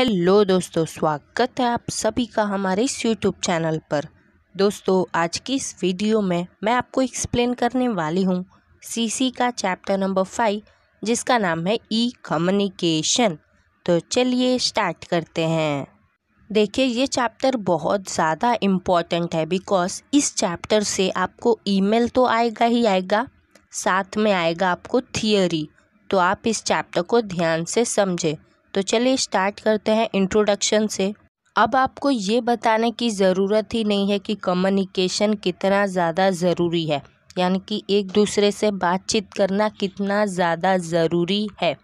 Hello दोस्तों, स्वागत है आप सभी का हमारे इस यूट्यूब चैनल पर। दोस्तों, आज की इस वीडियो में मैं आपको एक्सप्लेन करने वाली हूँ सीसी का चैप्टर नंबर फाइव जिसका नाम है ई कम्युनिकेशन तो चलिए स्टार्ट करते हैं। देखिए, ये चैप्टर बहुत ज़्यादा इंपॉर्टेंट है बिकॉज़ इस चैप्टर से आपको ईमेल तो आएगा ही आएगा, साथ में आएगा आपको थियोरी तो आप इस चैप्टर को ध्यान से समझें। तो चलिए स्टार्ट करते हैं इंट्रोडक्शन से। अब आपको ये बताने की ज़रूरत ही नहीं है कि कम्युनिकेशन कितना ज़्यादा ज़रूरी है, यानी कि एक दूसरे से बातचीत करना कितना ज़्यादा ज़रूरी है।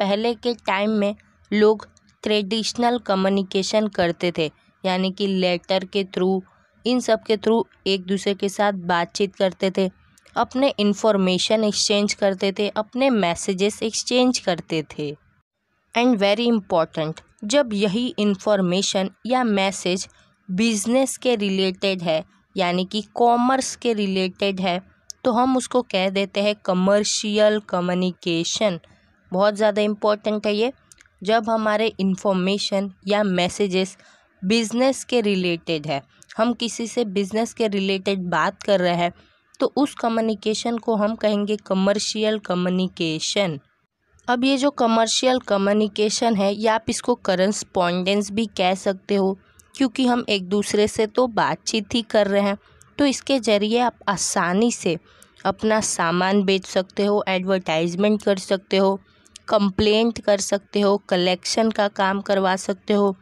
पहले के टाइम में लोग ट्रेडिशनल कम्युनिकेशन करते थे, यानी कि लेटर के थ्रू इन सब के थ्रू एक दूसरे के साथ बातचीत करते थे, अपने इन्फॉर्मेशन एक्सचेंज करते थे, अपने मैसेजेस एक्सचेंज करते थे। एंड वेरी इंपॉर्टेंट जब यही इन्फॉर्मेशन या मैसेज बिज़नेस के रिलेटेड है, यानी कि कॉमर्स के रिलेटेड है तो हम उसको कह देते हैं कमर्शियल कम्युनिकेशन बहुत ज़्यादा इम्पोर्टेंट है ये। जब हमारे इन्फॉर्मेशन या मैसेजेस बिज़नेस के रिलेटेड है, हम किसी से बिज़नेस के रिलेटेड बात कर रहे हैं तो उस कम्युनिकेशन को हम कहेंगे कमर्शियल कम्युनिकेशन अब ये जो कमर्शियल कम्युनिकेशन है, या आप इसको करस्पॉन्डेंस भी कह सकते हो, क्योंकि हम एक दूसरे से तो बातचीत ही कर रहे हैं। तो इसके ज़रिए आप आसानी से अपना सामान बेच सकते हो एडवर्टाइजमेंट कर सकते हो कंप्लेंट कर सकते हो कलेक्शन का काम करवा सकते हो,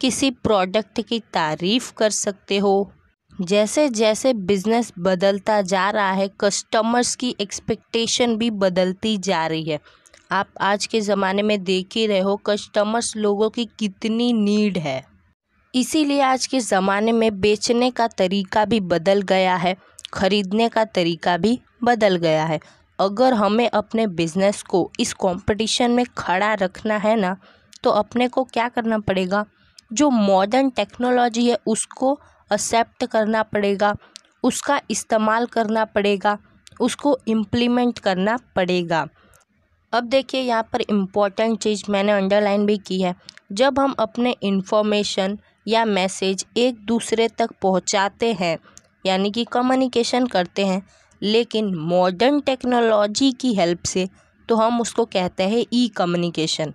किसी प्रोडक्ट की तारीफ़ कर सकते हो। जैसे जैसे बिज़नेस बदलता जा रहा है कस्टमर्स की एक्सपेक्टेशन भी बदलती जा रही है। आप आज के ज़माने में देख ही रहे हो कस्टमर्स लोगों की कितनी नीड है। इसीलिए आज के ज़माने में बेचने का तरीका भी बदल गया है, ख़रीदने का तरीका भी बदल गया है। अगर हमें अपने बिज़नेस को इस कंपटीशन में खड़ा रखना है ना तो अपने को क्या करना पड़ेगा? जो मॉडर्न टेक्नोलॉजी है, उसको एक्सेप्ट करना पड़ेगा, उसका इस्तेमाल करना पड़ेगा, उसको इम्प्लीमेंट करना पड़ेगा। अब देखिए यहाँ पर इंपॉर्टेंट चीज़ मैंने अंडरलाइन भी की है। जब हम अपने इन्फॉर्मेशन या मैसेज एक दूसरे तक पहुँचाते हैं, यानी कि कम्युनिकेशन करते हैं, लेकिन मॉडर्न टेक्नोलॉजी की हेल्प से तो हम उसको कहते हैं ई कम्युनिकेशन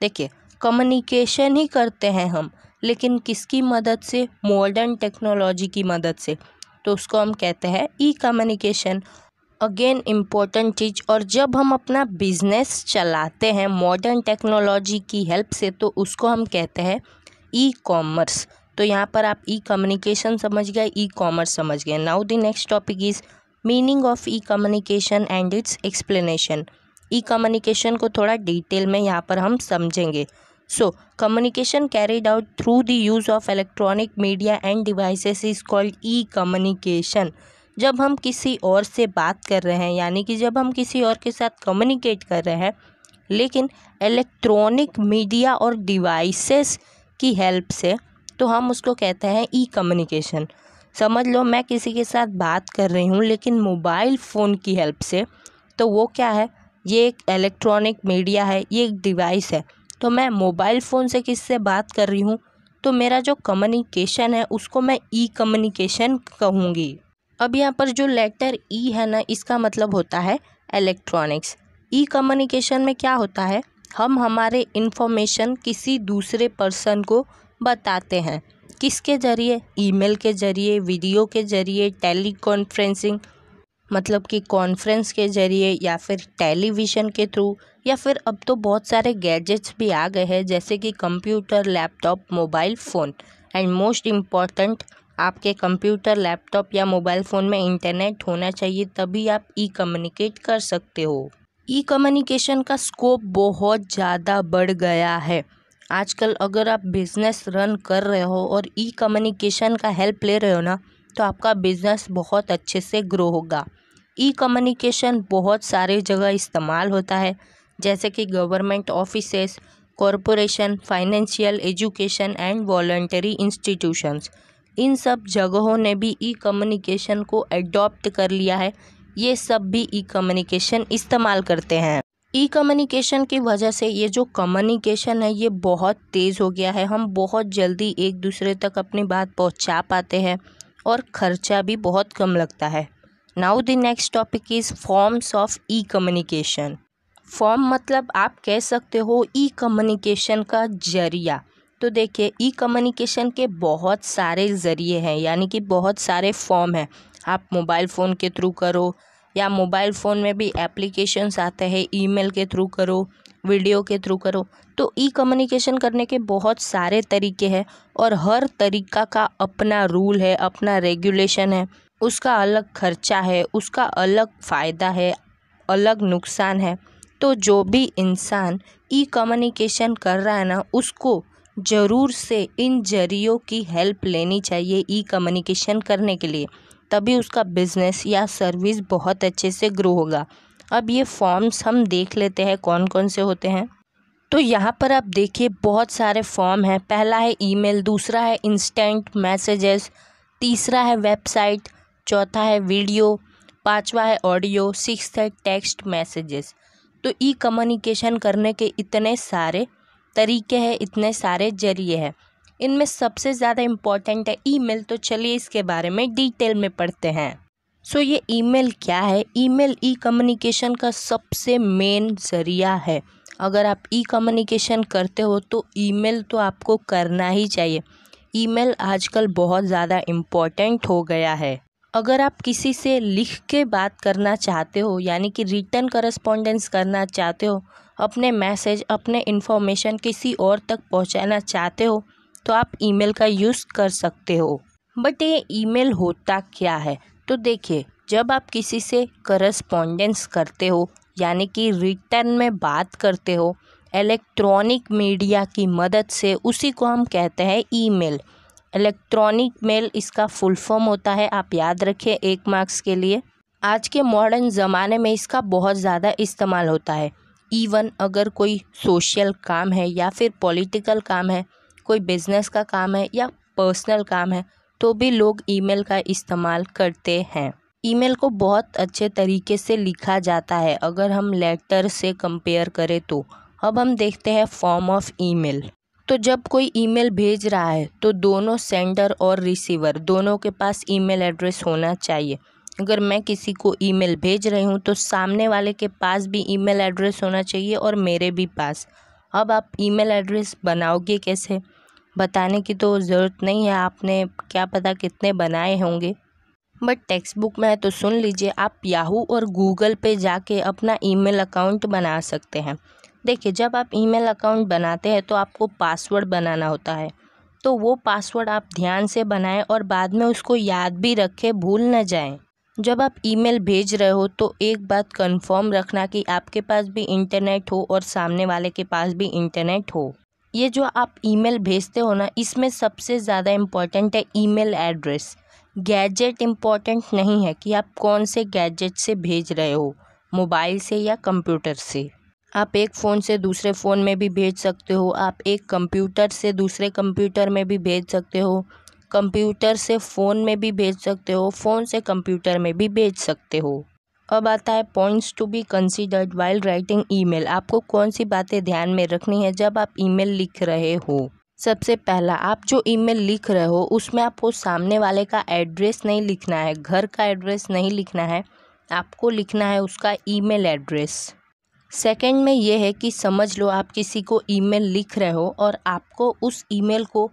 देखिए कम्युनिकेशन ही करते हैं हम, लेकिन किसकी मदद से? मॉडर्न टेक्नोलॉजी की मदद से। तो उसको हम कहते हैं ई कम्युनिकेशन अगेन इम्पोर्टेंट चीज़, और जब हम अपना बिज़नेस चलाते हैं मॉडर्न टेक्नोलॉजी की हेल्प से तो उसको हम कहते हैं ई कॉमर्स तो यहाँ पर आप ई कम्युनिकेशन समझ गए ई कॉमर्स समझ गए। Now the next topic is meaning of e communication and its explanation e communication को थोड़ा डिटेल में यहाँ पर हम समझेंगे। So communication carried out through the use of electronic media and devices is called e communication जब हम किसी और से बात कर रहे हैं, यानी कि जब हम किसी और के साथ कम्युनिकेट कर रहे हैं, लेकिन इलेक्ट्रॉनिक मीडिया और डिवाइसेस की हेल्प से तो हम उसको कहते हैं ई कम्युनिकेशन समझ लो, मैं किसी के साथ बात कर रही हूँ, लेकिन मोबाइल फ़ोन की हेल्प से तो वो क्या है? ये एक इलेक्ट्रॉनिक मीडिया है, ये एक डिवाइस है। तो मैं मोबाइल फ़ोन से किससे बात कर रही हूँ? तो मेरा जो कम्युनिकेशन है, उसको मैं ई कम्युनिकेशन कहूँगी। अब यहाँ पर जो लेटर ई है ना, इसका मतलब होता है इलेक्ट्रॉनिक्स ई कम्युनिकेशन में क्या होता है? हम हमारे इन्फॉर्मेशन किसी दूसरे पर्सन को बताते हैं। किसके ज़रिए? ईमेल के ज़रिए वीडियो के ज़रिए टेली कॉन्फ्रेंसिंग मतलब कि कॉन्फ्रेंस के ज़रिए, या फिर टेलीविज़न के थ्रू या फिर अब तो बहुत सारे गैजेट्स भी आ गए हैं, जैसे कि computer laptop mobile phone and most important आपके कंप्यूटर, लैपटॉप या मोबाइल फ़ोन में इंटरनेट होना चाहिए, तभी आप ई कम्युनिकेट कर सकते हो। ई कम्युनिकेशन का स्कोप बहुत ज़्यादा बढ़ गया है। आजकल अगर आप बिज़नेस रन कर रहे हो और ई कम्युनिकेशन का हेल्प ले रहे हो ना तो आपका बिज़नेस बहुत अच्छे से ग्रो होगा। ई कम्युनिकेशन बहुत सारे जगह इस्तेमाल होता है, जैसे कि government offices corporation financial education and voluntary institutions इन सब जगहों ने भी ई कम्युनिकेशन को एडॉप्ट कर लिया है। ये सब भी ई कम्युनिकेशन इस्तेमाल करते हैं। ई कम्युनिकेशन की वजह से ये जो कम्युनिकेशन है, ये बहुत तेज़ हो गया है। हम बहुत जल्दी एक दूसरे तक अपनी बात पहुँचा पाते हैं और ख़र्चा भी बहुत कम लगता है। Now the next topic is forms of e communication form मतलब आप कह सकते हो ई कम्युनिकेशन का ज़रिया। तो देखिए ई कम्युनिकेशन के बहुत सारे ज़रिए हैं, यानी कि बहुत सारे फॉर्म हैं। आप मोबाइल फ़ोन के थ्रू करो, या मोबाइल फ़ोन में भी एप्लीकेशंस आते हैं ईमेल के थ्रू करो वीडियो के थ्रू करो तो ई कम्युनिकेशन करने के बहुत सारे तरीके हैं, और हर तरीका का अपना रूल है, अपना रेगुलेशन है। उसका अलग खर्चा है, उसका अलग फ़ायदा है, अलग नुकसान है। तो जो भी इंसान ई कम्युनिकेशन कर रहा है ना, उसको ज़रूर से इन जरियों की हेल्प लेनी चाहिए ई कम्युनिकेशन करने के लिए। तभी उसका बिज़नेस या सर्विस बहुत अच्छे से ग्रो होगा। अब ये फॉर्म्स हम देख लेते हैं कौन कौन से होते हैं। तो यहाँ पर आप देखिए बहुत सारे फॉर्म हैं। पहला है ईमेल, दूसरा है इंस्टेंट मैसेजेस, तीसरा है वेबसाइट, चौथा है वीडियो, पांचवा है ऑडियो सिक्स है टेक्स्ट मैसेजेस। तो ई कम्युनिकेशन करने के इतने सारे तरीके हैं इतने सारे ज़रिए हैं। इनमें सबसे ज़्यादा इंपॉर्टेंट है ईमेल तो चलिए इसके बारे में डिटेल में पढ़ते हैं। सो so, ये ईमेल क्या है? ईमेल ई कम्युनिकेशन का सबसे मेन ज़रिया है। अगर आप ई कम्युनिकेशन करते हो तो ईमेल तो आपको करना ही चाहिए। ईमेल आजकल बहुत ज़्यादा इंपॉर्टेंट हो गया है। अगर आप किसी से लिख के बात करना चाहते हो यानी कि रिटर्न करस्पॉन्डेंस करना चाहते हो अपने मैसेज, अपने इन्फॉर्मेशन किसी और तक पहुंचाना चाहते हो तो आप ईमेल का यूज़ कर सकते हो। बट ये ईमेल होता क्या है? तो देखिए, जब आप किसी से करस्पॉन्डेंस करते हो, यानी कि रिटर्न में बात करते हो इलेक्ट्रॉनिक मीडिया की मदद से उसी को हम कहते हैं ईमेल। इलेक्ट्रॉनिक मेल इसका फुल फॉर्म होता है, आप याद रखें एक मार्क्स के लिए। आज के मॉडर्न ज़माने में इसका बहुत ज़्यादा इस्तेमाल होता है। इवन अगर कोई सोशल काम है या फिर पॉलिटिकल काम है, कोई बिज़नेस का काम है या पर्सनल काम है तो भी लोग ईमेल का इस्तेमाल करते हैं। ईमेल को बहुत अच्छे तरीके से लिखा जाता है, अगर हम लेटर से कंपेयर करें तो। अब हम देखते हैं फॉर्म ऑफ़ ईमेल तो जब कोई ईमेल भेज रहा है तो दोनों सेंडर और रिसीवर दोनों के पास ईमेल एड्रेस होना चाहिए। अगर मैं किसी को ईमेल भेज रही हूँ तो सामने वाले के पास भी ईमेल एड्रेस होना चाहिए और मेरे भी पास। अब आप ईमेल एड्रेस बनाओगे कैसे? बताने की तो ज़रूरत नहीं है, आपने क्या पता कितने बनाए होंगे। बट टेक्स्ट बुक में है तो सुन लीजिए, आप याहू और गूगल पे जाके अपना ईमेल अकाउंट बना सकते हैं। देखिए, जब आप ईमेल अकाउंट बनाते हैं तो आपको पासवर्ड बनाना होता है। तो वो पासवर्ड आप ध्यान से बनाएँ और बाद में उसको याद भी रखें, भूल न जाएँ। जब आप ईमेल भेज रहे हो तो एक बात कंफर्म रखना कि आपके पास भी इंटरनेट हो और सामने वाले के पास भी इंटरनेट हो। ये जो आप ईमेल भेजते हो ना, इसमें सबसे ज़्यादा इंपॉर्टेंट है ईमेल एड्रेस। गैजेट इंपॉर्टेंट नहीं है कि आप कौन से गैजेट से भेज रहे हो, मोबाइल से या कंप्यूटर से। आप एक फ़ोन से दूसरे फ़ोन में भी भेज सकते हो, आप एक कंप्यूटर से दूसरे कंप्यूटर में भी भेज सकते हो कंप्यूटर से फ़ोन में भी भेज सकते हो, फ़ोन से कंप्यूटर में भी भेज सकते हो। अब आता है points to be considered while writing email आपको कौन सी बातें ध्यान में रखनी है जब आप ईमेल लिख रहे हो? सबसे पहला, आप जो ईमेल लिख रहे हो, उसमें आपको सामने वाले का एड्रेस नहीं लिखना है, घर का एड्रेस नहीं लिखना है, आपको लिखना है उसका ईमेल एड्रेस सेकंड में यह है कि समझ लो आप किसी को ईमेल लिख रहे हो और आपको उस ईमेल को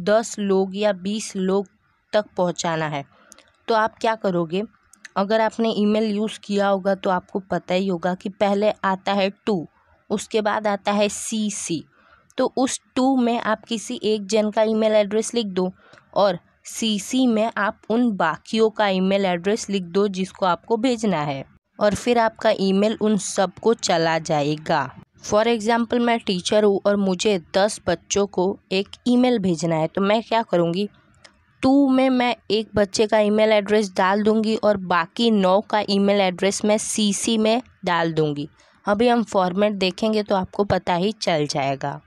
दस लोग या बीस लोग तक पहुंचाना है। तो आप क्या करोगे? अगर आपने ईमेल यूज़ किया होगा तो आपको पता ही होगा कि पहले आता है टू, उसके बाद आता है सी सी। तो उस टू में आप किसी एक जन का ईमेल एड्रेस लिख दो और सी सी में आप उन बाकियों का ईमेल एड्रेस लिख दो जिसको आपको भेजना है। और फिर आपका ईमेल उन सबको चला जाएगा। फॉर एग्ज़ाम्पल मैं टीचर हूँ और मुझे दस बच्चों को एक ईमेल भेजना है तो मैं क्या करूँगी? टू में मैं एक बच्चे का ईमेल एड्रेस डाल दूँगी और बाकी नौ का ईमेल एड्रेस मैं सीसी में डाल दूँगी। अभी हम फॉर्मेट देखेंगे तो आपको पता ही चल जाएगा।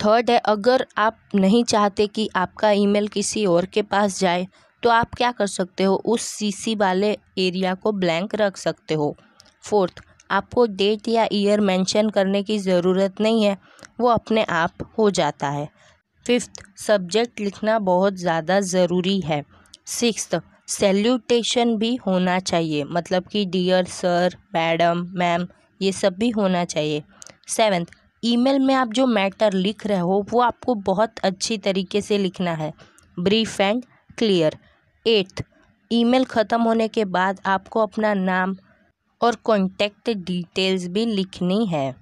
थर्ड है, अगर आप नहीं चाहते कि आपका ईमेल किसी और के पास जाए तो आप क्या कर सकते हो? उस सीसी वाले एरिया को ब्लैंक रख सकते हो। फोर्थ आपको डेट या ईयर मेंशन करने की ज़रूरत नहीं है, वो अपने आप हो जाता है। फिफ्थ, सब्जेक्ट लिखना बहुत ज़्यादा ज़रूरी है। सिक्स सैल्यूटेशन भी होना चाहिए मतलब कि डियर, सर, मैडम, मैम, ये सब भी होना चाहिए। सेवेंथ ईमेल में आप जो मैटर लिख रहे हो, वो आपको बहुत अच्छी तरीके से लिखना है। Brief and clear. Eighth, email ख़त्म होने के बाद आपको अपना नाम और कॉन्टैक्ट डिटेल्स भी लिखनी है।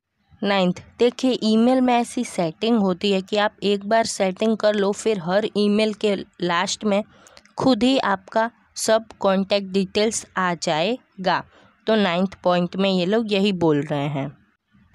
नाइन्थ देखिए ईमेल में ऐसी सेटिंग होती है कि आप एक बार सेटिंग कर लो, फिर हर ईमेल के लास्ट में खुद ही आपका सब कॉन्टैक्ट डिटेल्स आ जाएगा। तो नाइन्थ पॉइंट में ये लोग यही बोल रहे हैं।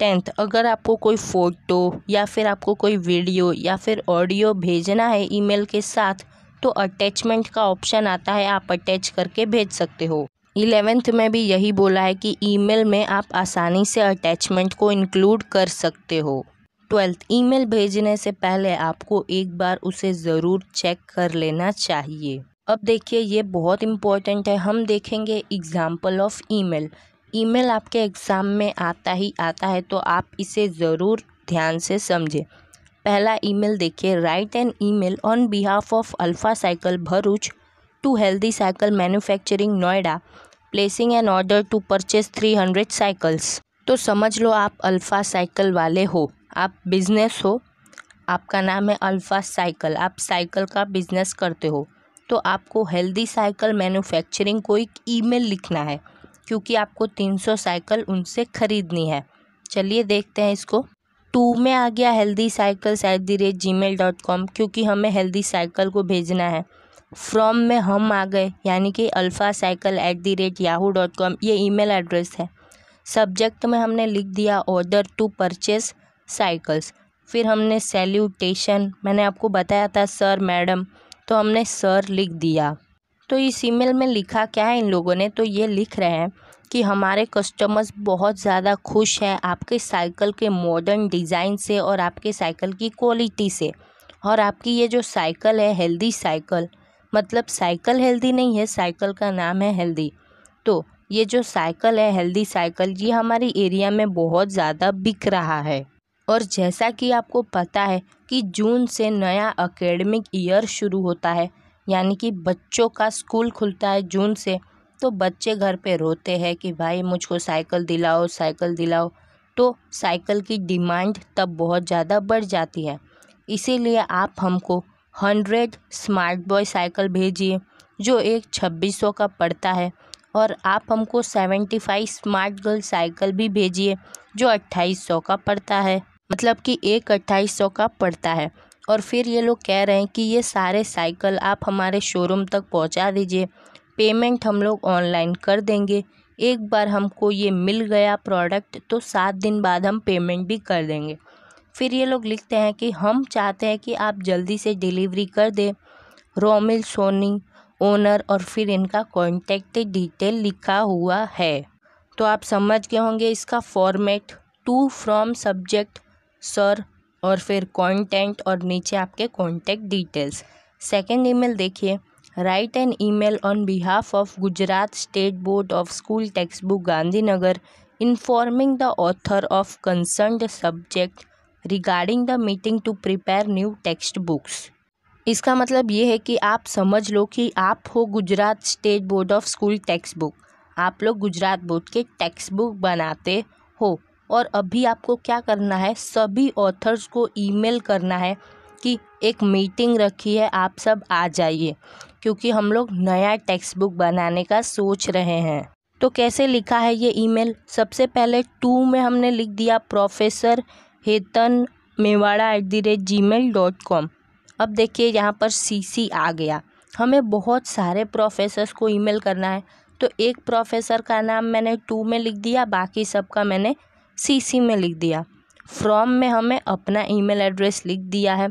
टेंथ अगर आपको कोई फ़ोटो या फिर आपको कोई वीडियो या फिर ऑडियो भेजना है ईमेल के साथ तो अटैचमेंट का ऑप्शन आता है, आप अटैच करके भेज सकते हो। इलेवेंथ में भी यही बोला है कि ईमेल में आप आसानी से अटैचमेंट को इंक्लूड कर सकते हो। ट्वेल्थ, ईमेल भेजने से पहले आपको एक बार उसे ज़रूर चेक कर लेना चाहिए। अब देखिए, ये बहुत इम्पोर्टेंट है। हम देखेंगे एग्ज़ाम्पल ऑफ़ ईमेल ईमेल आपके एग्ज़ाम में आता ही आता है तो आप इसे ज़रूर ध्यान से समझें। पहला ईमेल देखिए write an email on behalf of Alpha Cycle Bharuch Healthy Cycle manufacturing Noida placing an order to purchase three hundred cycles तो समझ लो आप अल्फ़ा साइकिल वाले हो। आप बिज़नेस हो। आपका नाम है अल्फ़ा साइकिल आप साइकिल का बिज़नेस करते हो। तो आपको हेल्दी साइकिल मैन्युफैक्चरिंग को एक ईमेल लिखना है, क्योंकि आपको तीन सौ साइकिल उनसे ख़रीदनी है। चलिए देखते हैं इसको। टू में आ गया Healthy Cycles at the rate Gmail dot com क्योंकि हमें हेल्दी साइकिल को भेजना है। फ्रॉम में हम आ गए, यानी कि Alpha Cycle at the rate Yahoo dot com ये ईमेल एड्रेस है। सब्जेक्ट में हमने लिख दिया ऑर्डर टू परचेज साइकिल्स फिर हमने सैल्यूटेशन मैंने आपको बताया था सर मैडम तो हमने सर लिख दिया। तो इस ईमेल में लिखा क्या है इन लोगों ने? तो ये लिख रहे हैं कि हमारे कस्टमर्स बहुत ज़्यादा खुश हैं आपके साइकिल के मॉडर्न डिज़ाइन से और आपके साइकिल की क्वालिटी से। और आपकी ये जो साइकिल है हेल्दी साइकिल मतलब साइकिल हेल्दी नहीं है साइकिल का नाम है हेल्दी तो ये जो साइकिल है हेल्दी साइकिल ये हमारे एरिया में बहुत ज़्यादा बिक रहा है। और जैसा कि आपको पता है कि जून से नया अकेडमिक ईयर शुरू होता है, यानी कि बच्चों का स्कूल खुलता है जून से तो बच्चे घर पे रोते हैं कि भाई मुझको साइकिल दिलाओ साइकिल दिलाओ। तो साइकिल की डिमांड तब बहुत ज़्यादा बढ़ जाती है। इसीलिए आप हमको हंड्रेड स्मार्ट बॉय साइकिल भेजिए, जो एक छब्बीस सौ का पड़ता है। और आप हमको seventy five smart girl cycle भी भेजिए, जो अट्ठाईस सौ का पड़ता है। मतलब कि एक अट्ठाईस सौ का पड़ता है। और फिर ये लोग कह रहे हैं कि ये सारे साइकिल आप हमारे शोरूम तक पहुँचा दीजिए। पेमेंट हम लोग ऑनलाइन कर देंगे। एक बार हमको ये मिल गया प्रोडक्ट तो सात दिन बाद हम पेमेंट भी कर देंगे। फिर ये लोग लिखते हैं कि हम चाहते हैं कि आप जल्दी से डिलीवरी कर दें। रोमिल, सोनी, ओनर और फिर इनका कॉन्टेक्ट डिटेल लिखा हुआ है। तो आप समझ गए होंगे इसका format. To from subject, sir और फिर कंटेंट और नीचे आपके कॉन्टैक्ट डिटेल्स। सेकेंड ईमेल देखिए। Write an email on behalf of Gujarat state board of school text book Gandhinagar. Informing the author of concern subject. Regarding the meeting to prepare new text books इसका मतलब ये है कि आप समझ लो कि आप हो Gujarat state board of school text book आप लोग गुजरात बोर्ड के टेक्स्ट बुक बनाते हो और अभी आपको क्या करना है? सभी ऑथर्स को ईमेल करना है कि एक मीटिंग रखी है, आप सब आ जाइए, क्योंकि हम लोग नया टेक्स्ट बुक बनाने का सोच रहे हैं। तो कैसे लिखा है ये ईमेल सबसे पहले टू में हमने लिख दिया professor Hetan Mewada at the rate Gmail dot com अब देखिए यहाँ पर सी सी आ गया। हमें बहुत सारे प्रोफेसर्स को ईमेल करना है। तो एक प्रोफेसर का नाम मैंने टू में लिख दिया, बाकी सबका मैंने सी सी में लिख दिया। फ्रॉम में हमें अपना ईमेल एड्रेस लिख दिया है।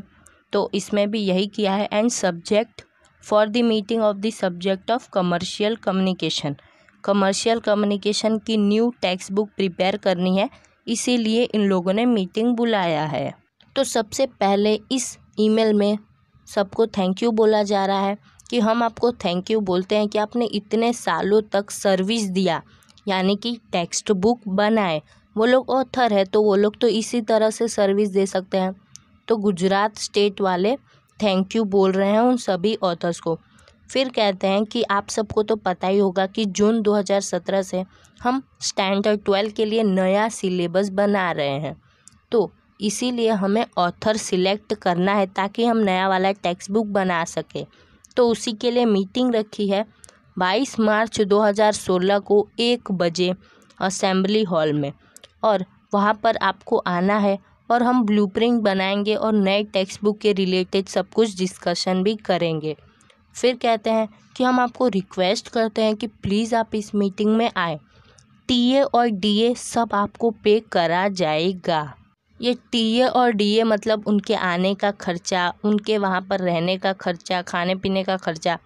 तो इसमें भी यही किया है। And subject for the meeting of the subject of commercial communication commercial communication की न्यू टेक्स्ट बुक प्रिपेयर करनी है। इसीलिए इन लोगों ने मीटिंग बुलाया है। तो सबसे पहले इस ईमेल में सबको थैंक यू बोला जा रहा है कि हम आपको थैंक यू बोलते हैं कि आपने इतने सालों तक सर्विस दिया, यानी कि टेक्स्ट बुक बनाए। वो लोग ऑथर है तो वो लोग तो इसी तरह से सर्विस दे सकते हैं। तो गुजरात स्टेट वाले थैंक यू बोल रहे हैं उन सभी ऑथर्स को। फिर कहते हैं कि आप सबको तो पता ही होगा कि जून 2017 से हम स्टैंडर्ड ट्वेल्व के लिए नया सिलेबस बना रहे हैं। तो इसीलिए हमें ऑथर सिलेक्ट करना है ताकि हम नया वाला टेक्स्ट बुक बना सकें। तो उसी के लिए मीटिंग रखी है 22 मार्च 2016 को एक बजे असेंबली हॉल में और वहाँ पर आपको आना है और हम ब्लूप्रिंट बनाएँगे और नए टेक्स्ट बुक के रिलेटेड सब कुछ डिस्कशन भी करेंगे। फिर कहते हैं कि हम आपको रिक्वेस्ट करते हैं कि प्लीज़ आप इस मीटिंग में आए। टीए और डीए सब आपको पे करा जाएगा। ये टीए और डीए मतलब उनके आने का खर्चा, उनके वहाँ पर रहने का खर्चा, खाने पीने का खर्चा,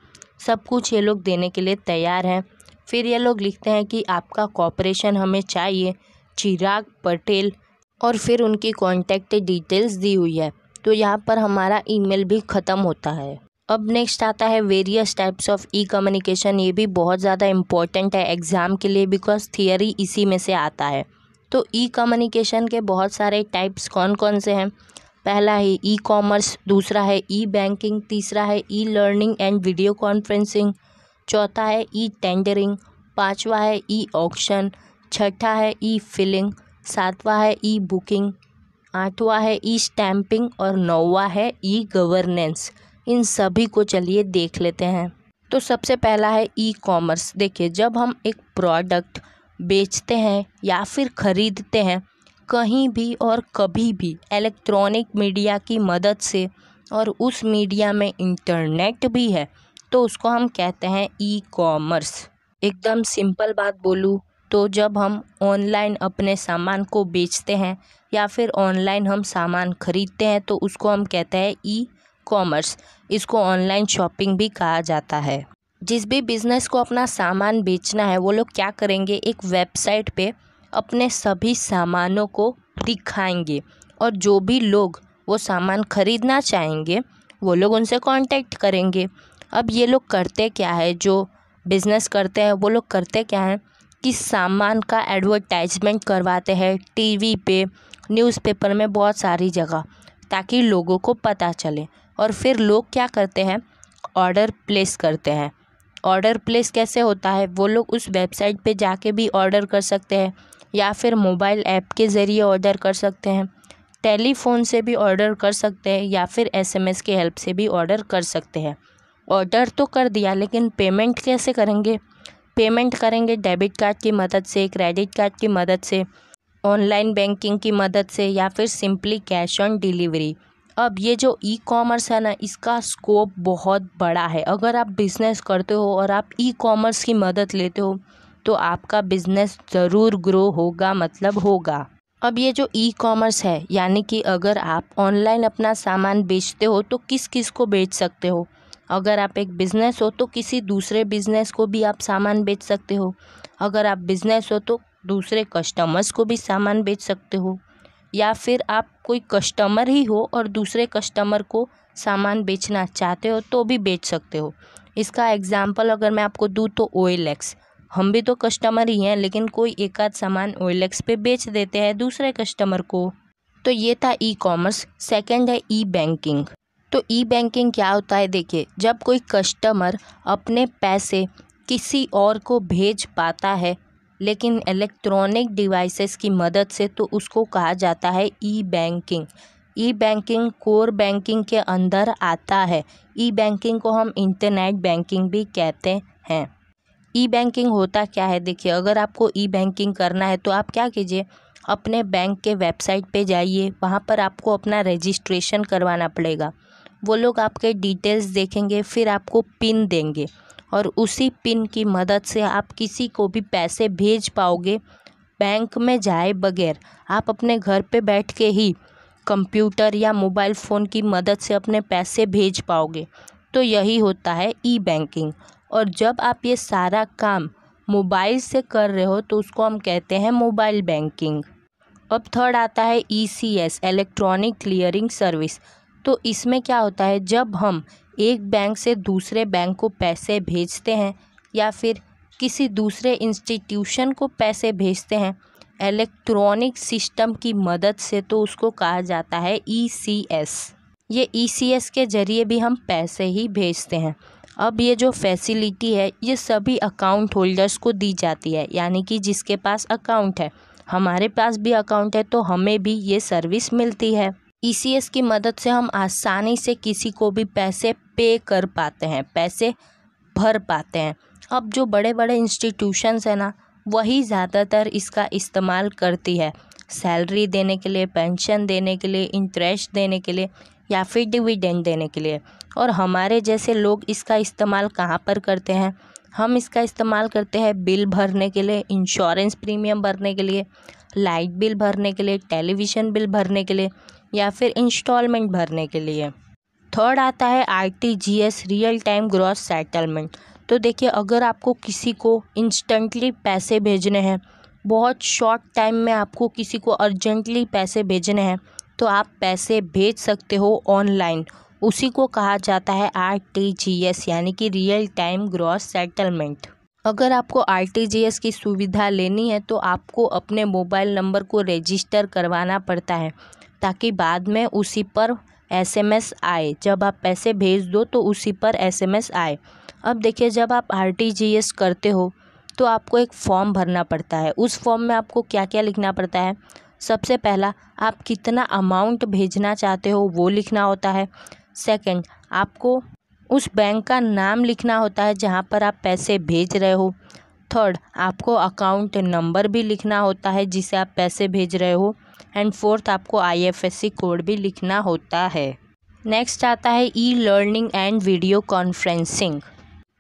सब कुछ ये लोग देने के लिए तैयार हैं। फिर ये लोग लिखते हैं कि आपका कॉपरेशन हमें चाहिए, चिराग पटेल, और फिर उनकी कॉन्टैक्ट डिटेल्स दी हुई है। तो यहाँ पर हमारा ईमेल भी ख़त्म होता है। अब नेक्स्ट आता है various types of e communication ये भी बहुत ज़्यादा इंपॉर्टेंट है एग्ज़ाम के लिए बिकॉज़ थियरी इसी में से आता है। तो ई कम्युनिकेशन के बहुत सारे टाइप्स कौन कौन से हैं? पहला है ई कॉमर्स दूसरा है ई बैंकिंग तीसरा है e learning and video conferencing चौथा है ई टेंडरिंग पाँचवा है ई ऑक्शन छठा है ई फिलिंग सातवां है ई बुकिंग आठवां है ई स्टैंपिंग और नौवा है ई गवर्नेंस इन सभी को चलिए देख लेते हैं। तो सबसे पहला है ई कॉमर्स देखिए, जब हम एक प्रोडक्ट बेचते हैं या फिर ख़रीदते हैं, कहीं भी और कभी भी इलेक्ट्रॉनिक मीडिया की मदद से, और उस मीडिया में इंटरनेट भी है तो उसको हम कहते हैं ई कॉमर्स एकदम सिंपल बात बोलूँ तो जब हम ऑनलाइन अपने सामान को बेचते हैं या फिर ऑनलाइन हम सामान खरीदते हैं तो उसको हम कहते हैं ई कॉमर्स इसको ऑनलाइन शॉपिंग भी कहा जाता है। जिस भी बिज़नेस को अपना सामान बेचना है, वो लोग क्या करेंगे? एक वेबसाइट पे अपने सभी सामानों को दिखाएँगे और जो भी लोग वो सामान ख़रीदना चाहेंगे, वो लोग उनसे कांटेक्ट करेंगे। अब ये लोग करते क्या है? जो बिज़नेस करते हैं, वो लोग करते क्या हैं कि सामान का एडवर्टाइजमेंट करवाते हैं टीवी पे न्यूज़पेपर में बहुत सारी जगह, ताकि लोगों को पता चले। और फिर लोग क्या करते हैं? ऑर्डर प्लेस करते हैं। ऑर्डर प्लेस कैसे होता है? वो लोग उस वेबसाइट पे जाके भी ऑर्डर कर सकते हैं, या फिर मोबाइल ऐप के ज़रिए ऑर्डर कर सकते हैं। टेलीफ़ोन से भी ऑर्डर कर सकते हैं, या फिर एसएमएस के हेल्प से भी ऑर्डर कर सकते हैं। ऑर्डर तो कर दिया, लेकिन पेमेंट कैसे करेंगे? पेमेंट करेंगे डेबिट कार्ड की मदद से क्रेडिट कार्ड की मदद से ऑनलाइन बैंकिंग की मदद से, या फिर सिंपली कैश ऑन डिलीवरी अब ये जो ई कॉमर्स है ना, इसका स्कोप बहुत बड़ा है। अगर आप बिज़नेस करते हो और आप ई कॉमर्स की मदद लेते हो तो आपका बिज़नेस ज़रूर ग्रो होगा मतलब होगा। अब ये जो ई कॉमर्स है, यानी कि अगर आप ऑनलाइन अपना सामान बेचते हो तो किस किस को बेच सकते हो? अगर आप एक बिज़नेस हो तो किसी दूसरे बिज़नेस को भी आप सामान बेच सकते हो। अगर आप बिज़नेस हो तो दूसरे कस्टमर्स को भी सामान बेच सकते हो। या फिर आप कोई कस्टमर ही हो और दूसरे कस्टमर को सामान बेचना चाहते हो तो भी बेच सकते हो। इसका एग्ज़ाम्पल अगर मैं आपको दूँ तो ओ हम भी तो कस्टमर ही हैं, लेकिन कोई एक आध सामान ओएलएक्स पे बेच देते हैं दूसरे कस्टमर को। तो ये था ई कॉमर्स सेकेंड है ई बैंकिंग तो ई बैंकिंग क्या होता है, देखिए, जब कोई कस्टमर अपने पैसे किसी और को भेज पाता है लेकिन इलेक्ट्रॉनिक डिवाइसेस की मदद से तो उसको कहा जाता है e banking e banking core banking के अंदर आता है। ई बैंकिंग को हम इंटरनेट बैंकिंग भी कहते हैं। ई बैंकिंग होता क्या है? देखिए, अगर आपको ई बैंकिंग करना है तो आप क्या कीजिए, अपने बैंक के वेबसाइट पे जाइए, वहाँ पर आपको अपना रजिस्ट्रेशन करवाना पड़ेगा। वो लोग आपके डिटेल्स देखेंगे, फिर आपको पिन देंगे। और उसी पिन की मदद से आप किसी को भी पैसे भेज पाओगे, बैंक में जाए बगैर। आप अपने घर पे बैठ के ही कंप्यूटर या मोबाइल फ़ोन की मदद से अपने पैसे भेज पाओगे। तो यही होता है ई बैंकिंग और जब आप ये सारा काम मोबाइल से कर रहे हो तो उसको हम कहते हैं मोबाइल बैंकिंग। अब थर्ड आता है E C S, electronic clearing service. तो इसमें क्या होता है, जब हम एक बैंक से दूसरे बैंक को पैसे भेजते हैं या फिर किसी दूसरे इंस्टीट्यूशन को पैसे भेजते हैं। इलेक्ट्रॉनिक सिस्टम की मदद से तो उसको कहा जाता है ईसीएस ये ईसीएस के ज़रिए भी हम पैसे ही भेजते हैं। अब ये जो फैसिलिटी है, ये सभी अकाउंट होल्डर्स को दी जाती है, यानी कि जिसके पास अकाउंट है। हमारे पास भी अकाउंट है तो हमें भी ये सर्विस मिलती है। ईसीएस की मदद से हम आसानी से किसी को भी पैसे पे कर पाते हैं, पैसे भर पाते हैं। अब जो बड़े बड़े इंस्टीट्यूशंस हैं ना, वही ज़्यादातर इसका इस्तेमाल करती है। सैलरी देने के लिए पेंशन देने के लिए इंटरेस्ट देने के लिए या फिर डिविडेंड देने के लिए। और हमारे जैसे लोग इसका इस्तेमाल कहाँ पर करते हैं? हम इसका इस्तेमाल करते हैं बिल भरने के लिए इंश्योरेंस प्रीमियम भरने के लिए लाइट बिल भरने के लिए टेलीविज़न बिल भरने के लिए। या फिर इंस्टॉलमेंट भरने के लिए। थर्ड आता है R T G S, real time gross settlement. तो देखिए, अगर आपको किसी को इंस्टेंटली पैसे भेजने हैं, बहुत शॉर्ट टाइम में आपको किसी को अर्जेंटली पैसे भेजने हैं तो आप पैसे भेज सकते हो ऑनलाइन। उसी को कहा जाता है आर टी जी एस, यानी कि रियल टाइम ग्रॉस सेटलमेंट। अगर आपको आर टी जी एस की सुविधा लेनी है तो आपको अपने मोबाइल नंबर को रजिस्टर करवाना पड़ता है। ताकि बाद में उसी पर एसएमएस आए। जब आप पैसे भेज दो तो उसी पर एसएमएस आए। अब देखिए, जब आप आर टी जी एस करते हो तो आपको एक फॉर्म भरना पड़ता है। उस फॉर्म में आपको क्या क्या लिखना पड़ता है? सबसे पहला, आप कितना अमाउंट भेजना चाहते हो, वो लिखना होता है। सेकंड आपको उस बैंक का नाम लिखना होता है, जहाँ पर आप पैसे भेज रहे हो। थर्ड आपको अकाउंट नंबर भी लिखना होता है, जिसे आप पैसे भेज रहे हो। एंड फोर्थ आपको आईएफएससी कोड भी लिखना होता है। नेक्स्ट आता है e learning and video conferencing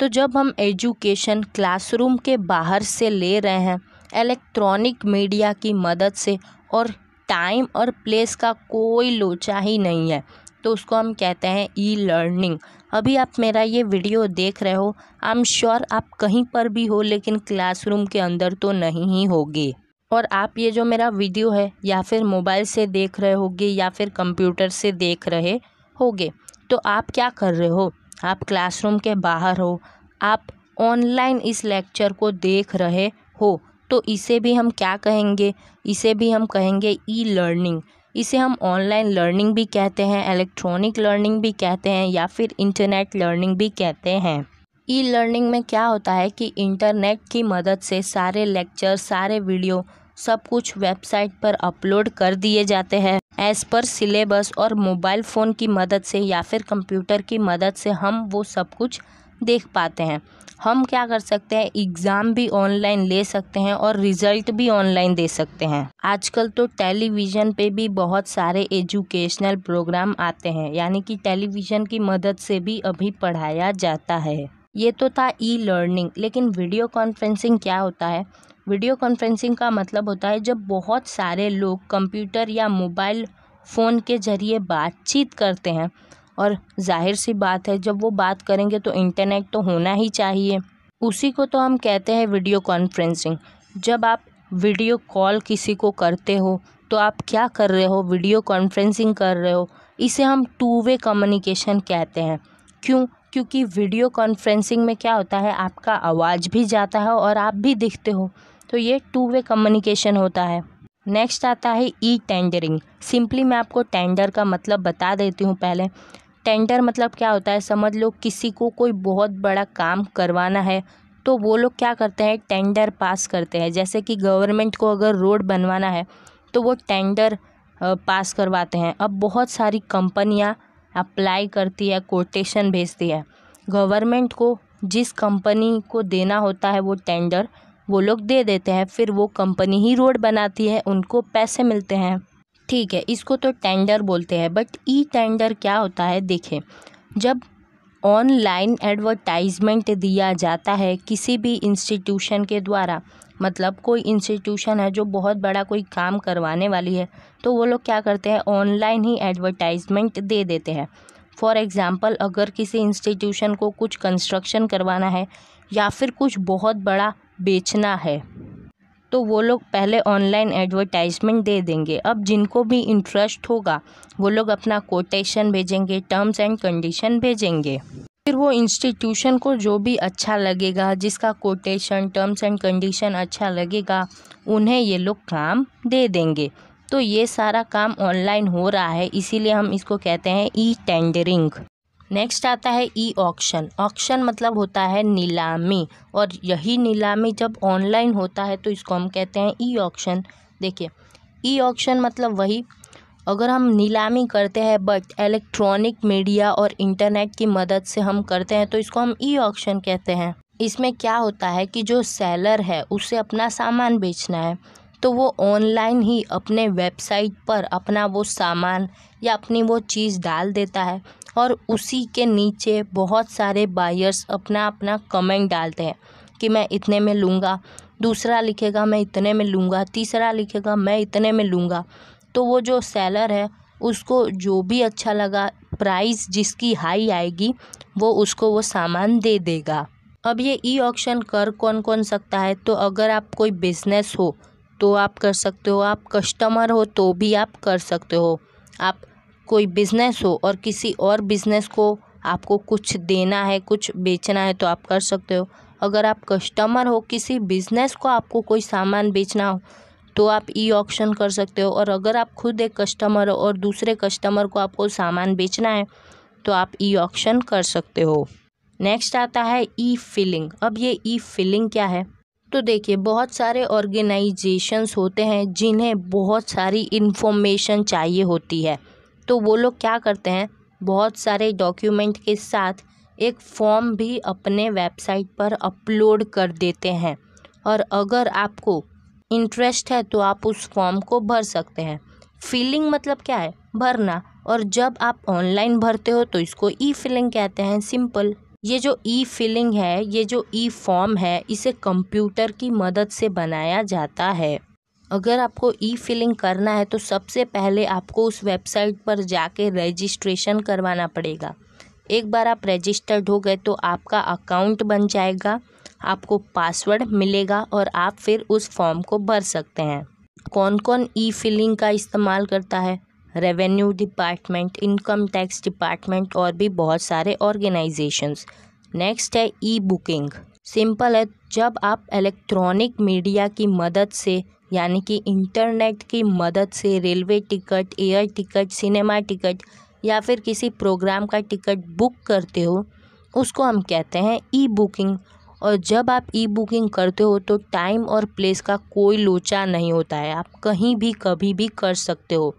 तो जब हम एजुकेशन क्लासरूम के बाहर से ले रहे हैं इलेक्ट्रॉनिक मीडिया की मदद से, और टाइम और प्लेस का कोई लोचा ही नहीं है तो उसको हम कहते हैं ई लर्निंग अभी आप मेरा ये वीडियो देख रहे हो आई एम श्योर आप कहीं पर भी हो, लेकिन क्लासरूम के अंदर तो नहीं ही होगे। और आप ये जो मेरा वीडियो है, या फिर मोबाइल से देख रहे होगे, या फिर कंप्यूटर से देख रहे होगे तो आप क्या कर रहे हो? आप क्लासरूम के बाहर हो, आप ऑनलाइन इस लेक्चर को देख रहे हो तो इसे भी हम क्या कहेंगे? इसे भी हम कहेंगे ई लर्निंग इसे हम ऑनलाइन लर्निंग भी कहते हैं इलेक्ट्रॉनिक लर्निंग भी कहते हैं, या फिर इंटरनेट लर्निंग भी कहते हैं। ई लर्निंग में क्या होता है कि इंटरनेट की मदद से सारे लेक्चर, सारे वीडियो, सब कुछ वेबसाइट पर अपलोड कर दिए जाते हैं। एज़ पर सिलेबस और मोबाइल फ़ोन की मदद से या फिर कंप्यूटर की मदद से हम वो सब कुछ देख पाते हैं। हम क्या कर सकते हैं? एग्ज़ाम भी ऑनलाइन ले सकते हैं और रिज़ल्ट भी ऑनलाइन दे सकते हैं। आजकल तो टेलीविज़न पे भी बहुत सारे एजुकेशनल प्रोग्राम आते हैं, यानी कि टेलीविज़न की मदद से भी अभी पढ़ाया जाता है। ये तो था ई लर्निंग लेकिन वीडियो कॉन्फ्रेंसिंग क्या होता है? वीडियो कॉन्फ्रेंसिंग का मतलब होता है जब बहुत सारे लोग कंप्यूटर या मोबाइल फ़ोन के ज़रिए बातचीत करते हैं। और ज़ाहिर सी बात है, जब वो बात करेंगे तो इंटरनेट तो होना ही चाहिए। उसी को तो हम कहते हैं वीडियो कॉन्फ्रेंसिंग जब आप वीडियो कॉल किसी को करते हो तो आप क्या कर रहे हो? वीडियो कॉन्फ्रेंसिंग कर रहे हो। इसे हम टू वे कम्युनिकेशन कहते हैं। क्यों? क्योंकि वीडियो कॉन्फ्रेंसिंग में क्या होता है, आपका आवाज़ भी जाता है और आप भी दिखते हो। तो ये टू वे कम्युनिकेशन होता है। नेक्स्ट आता है ई टेंडरिंग सिंपली मैं आपको टेंडर का मतलब बता देती हूँ पहले। टेंडर मतलब क्या होता है, समझ लो किसी को कोई बहुत बड़ा काम करवाना है तो वो लोग क्या करते हैं टेंडर पास करते हैं। जैसे कि गवर्नमेंट को अगर रोड बनवाना है तो वो टेंडर पास करवाते हैं। अब बहुत सारी कंपनियाँ अप्लाई करती है कोटेशन भेजती है। गवर्नमेंट को जिस कंपनी को देना होता है वो टेंडर वो लोग दे देते हैं, फिर वो कंपनी ही रोड बनाती है, उनको पैसे मिलते हैं। ठीक है, इसको तो टेंडर बोलते हैं बट ई टेंडर क्या होता है, देखें। जब ऑनलाइन एडवर्टाइजमेंट दिया जाता है किसी भी इंस्टीट्यूशन के द्वारा मतलब कोई इंस्टीट्यूशन है जो बहुत बड़ा कोई काम करवाने वाली है तो वो लोग क्या करते हैं ऑनलाइन ही एडवर्टाइजमेंट दे देते हैं। फॉर एग्ज़ाम्पल अगर किसी इंस्टीट्यूशन को कुछ कंस्ट्रक्शन करवाना है या फिर कुछ बहुत बड़ा बेचना है तो वो लोग पहले ऑनलाइन एडवर्टाइजमेंट दे देंगे। अब जिनको भी इंटरेस्ट होगा, वो लोग अपना कोटेशन भेजेंगे टर्म्स एंड कंडीशन भेजेंगे। फिर वो इंस्टीट्यूशन को जो भी अच्छा लगेगा, जिसका कोटेशन टर्म्स एंड कंडीशन अच्छा लगेगा, उन्हें ये लोग काम दे देंगे। तो ये सारा काम ऑनलाइन हो रहा है, इसीलिए हम इसको कहते हैं ई टेंडरिंग नेक्स्ट आता है ई ऑक्शन ऑक्शन मतलब होता है नीलामी, और यही नीलामी जब ऑनलाइन होता है तो इसको हम कहते हैं ई ऑक्शन देखिए ई ऑक्शन मतलब वही अगर हम नीलामी करते हैं बट इलेक्ट्रॉनिक मीडिया और इंटरनेट की मदद से हम करते हैं तो इसको हम ई ऑक्शन कहते हैं। इसमें क्या होता है कि जो सेलर है, उसे अपना सामान बेचना है तो वो ऑनलाइन ही अपने वेबसाइट पर अपना वो सामान या अपनी वो चीज़ डाल देता है और उसी के नीचे बहुत सारे बायर्स अपना अपना कमेंट डालते हैं कि मैं इतने में लूँगा, दूसरा लिखेगा मैं इतने में लूँगा, तीसरा लिखेगा मैं इतने में लूँगा। तो वो जो सेलर है, उसको जो भी अच्छा लगा प्राइस जिसकी हाई आएगी, वो उसको वो सामान दे देगा। अब ये ई ऑक्शन कर कौन कौन सकता है? तो अगर आप कोई बिज़नेस हो तो आप कर सकते हो। आप कस्टमर हो तो भी आप कर सकते हो। आप कोई बिज़नेस हो और किसी और बिज़नेस को आपको कुछ देना है, कुछ बेचना है तो आप कर सकते हो। अगर आप कस्टमर हो, किसी बिज़नेस को आपको कोई सामान बेचना हो तो आप ई ऑक्शन कर सकते हो। और अगर आप खुद एक कस्टमर हो और दूसरे कस्टमर को आपको सामान बेचना है तो आप ई ऑक्शन कर सकते हो। नेक्स्ट आता है ई फिलिंग अब ये ई फिलिंग क्या है? तो देखिए, बहुत सारे ऑर्गेनाइजेशंस होते हैं जिन्हें बहुत सारी इन्फॉर्मेशन चाहिए होती है। तो वो लोग क्या करते हैं? बहुत सारे डॉक्यूमेंट के साथ एक फॉर्म भी अपने वेबसाइट पर अपलोड कर देते हैं। और अगर आपको इंटरेस्ट है तो आप उस फॉर्म को भर सकते हैं। फिलिंग मतलब क्या है? भरना। और जब आप ऑनलाइन भरते हो तो इसको ई फिलिंग कहते हैं। सिंपल ये जो ई फिलिंग है, ये जो ई फॉर्म है, इसे कंप्यूटर की मदद से बनाया जाता है। अगर आपको ई फिलिंग करना है तो सबसे पहले आपको उस वेबसाइट पर जाके रजिस्ट्रेशन करवाना पड़ेगा। एक बार आप रजिस्टर्ड हो गए तो आपका अकाउंट बन जाएगा, आपको पासवर्ड मिलेगा और आप फिर उस फॉर्म को भर सकते हैं। कौन कौन ई फिलिंग का इस्तेमाल करता है? Revenue department income tax department और भी बहुत सारे ऑर्गेनाइजेशंस नेक्स्ट है ई बुकिंग सिंपल है, जब आप इलेक्ट्रॉनिक मीडिया की मदद से, यानी कि इंटरनेट की मदद से railway ticket air ticket cinema ticket या फिर किसी प्रोग्राम का टिकट बुक करते हो, उसको हम कहते हैं ई बुकिंग और जब आप ई बुकिंग करते हो तो टाइम और प्लेस का कोई लोचा नहीं होता है। आप कहीं भी, कभी भी कर सकते हो।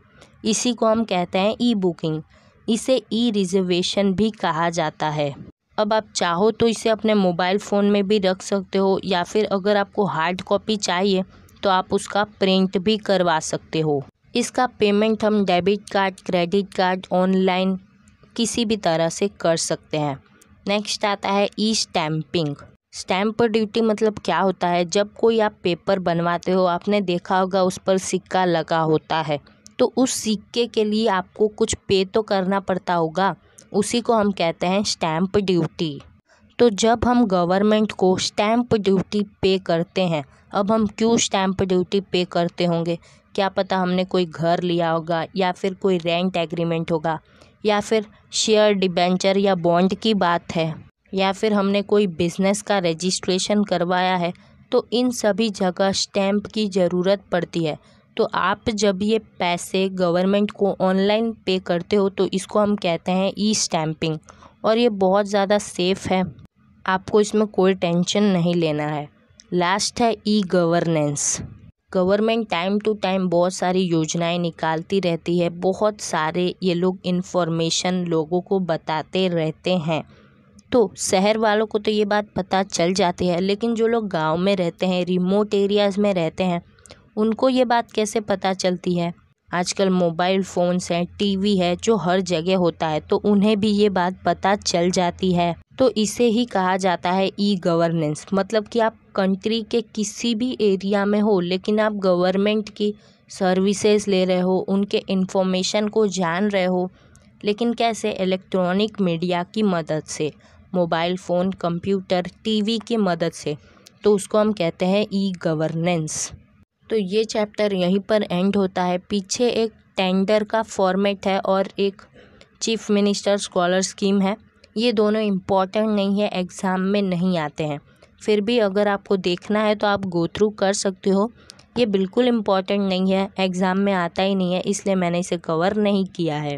इसी को हम कहते हैं ई बुकिंग इसे ई रिजर्वेशन भी कहा जाता है। अब आप चाहो तो इसे अपने मोबाइल फ़ोन में भी रख सकते हो, या फिर अगर आपको हार्ड कॉपी चाहिए तो आप उसका प्रिंट भी करवा सकते हो। इसका पेमेंट हम debit card credit card online किसी भी तरह से कर सकते हैं। नेक्स्ट आता है ई स्टैम्पिंग स्टैम्प ड्यूटी मतलब क्या होता है? जब कोई आप पेपर बनवाते हो, आपने देखा होगा उस पर सिक्का लगा होता है तो उस सिक्के के लिए आपको कुछ पे तो करना पड़ता होगा। उसी को हम कहते हैं स्टैम्प ड्यूटी तो जब हम गवर्नमेंट को स्टैम्प ड्यूटी पे करते हैं, अब हम क्यों स्टैम्प ड्यूटी पे करते होंगे? क्या पता हमने कोई घर लिया होगा या फिर कोई रेंट एग्रीमेंट होगा, या फिर शेयर डिबेंचर या बॉन्ड की बात है, या फिर हमने कोई बिज़नेस का रजिस्ट्रेशन करवाया है तो इन सभी जगह स्टैम्प की ज़रूरत पड़ती है। तो आप जब ये पैसे गवर्नमेंट को ऑनलाइन पे करते हो तो इसको हम कहते हैं ई स्टैम्पिंग और ये बहुत ज़्यादा सेफ़ है। आपको इसमें कोई टेंशन नहीं लेना है। लास्ट है e governance government time to time बहुत सारी योजनाएँ निकालती रहती है। बहुत सारे ये लोग इन्फॉर्मेशन लोगों को बताते रहते हैं। तो शहर वालों को तो ये बात पता चल जाती है, लेकिन जो लोग गाँव में रहते हैं रिमोट एरियाज़ में रहते हैं, उनको ये बात कैसे पता चलती है? आजकल मोबाइल फ़ोन्स हैं, टीवी है, जो हर जगह होता है तो उन्हें भी ये बात पता चल जाती है। तो इसे ही कहा जाता है ई गवर्नेंस मतलब कि आप कंट्री के किसी भी एरिया में हो, लेकिन आप गवर्नमेंट की सर्विसेज़ ले रहे हो, उनके इन्फॉर्मेशन को जान रहे हो, लेकिन कैसे? इलेक्ट्रॉनिक मीडिया की मदद से मोबाइल फ़ोन कंप्यूटर टीवी की मदद से। तो उसको हम कहते हैं ई गवर्नेंस तो ये चैप्टर यहीं पर एंड होता है। पीछे एक टेंडर का फॉर्मेट है और एक चीफ मिनिस्टर स्कॉलर स्कीम है। ये दोनों इंपॉर्टेंट नहीं है एग्ज़ाम में नहीं आते हैं। फिर भी अगर आपको देखना है तो आप गो थ्रू कर सकते हो। ये बिल्कुल इंपॉर्टेंट नहीं है एग्ज़ाम में आता ही नहीं है, इसलिए मैंने इसे कवर नहीं किया है।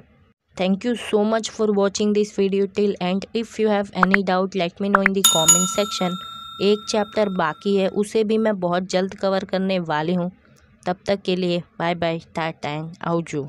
Thank you so much for watching this video till end if you have any doubt let me know in the comment section एक चैप्टर बाकी है, उसे भी मैं बहुत जल्द कवर करने वाली हूँ। तब तक के लिए बाय बाय टाटा एंड आउजू